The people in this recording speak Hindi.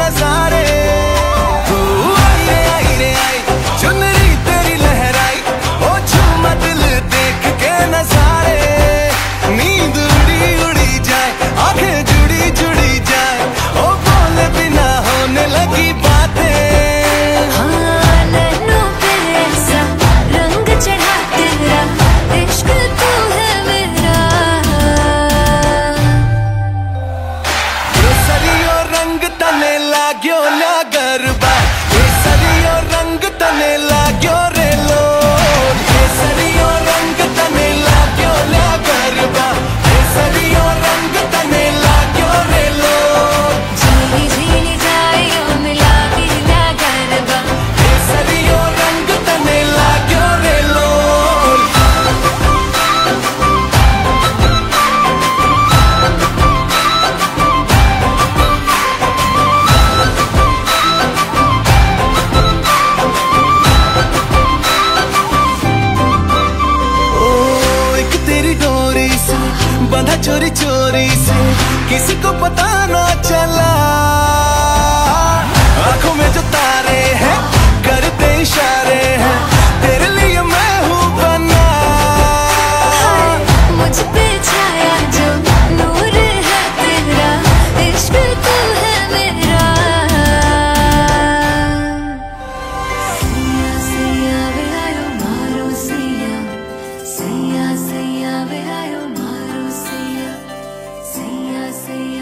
नजारे। बंधा चोरी चोरी से। किसी को पता ना चल। see.